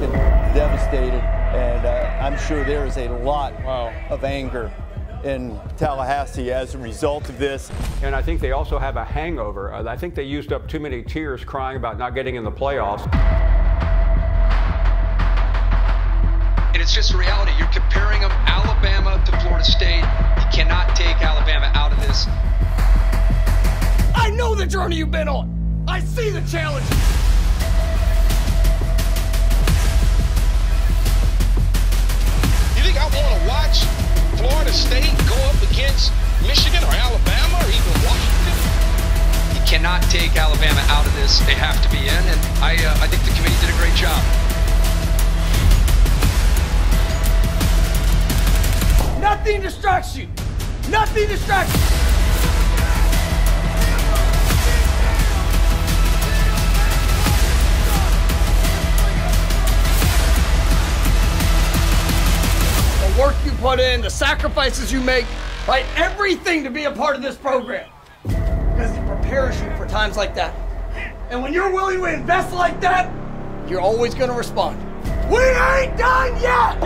devastated, and uh, I'm sure there is a lot Wow. of anger in Tallahassee as a result of this. And I think they also have a hangover. Uh, I think they used up too many tears crying about not getting in the playoffs. And it's just a reality. You're comparing them Alabama to Florida State. You cannot take Alabama out of this. I know the journey you've been on. I see the challenge. State go up against Michigan or Alabama or even Washington? You cannot take Alabama out of this. They have to be in, and I, uh, I think the committee did a great job. Nothing distracts you. Nothing distracts you. Work you put in, the sacrifices you make, right? Everything to be a part of this program. Because it prepares you for times like that. And when you're willing to invest like that, you're always going to respond. We ain't done yet!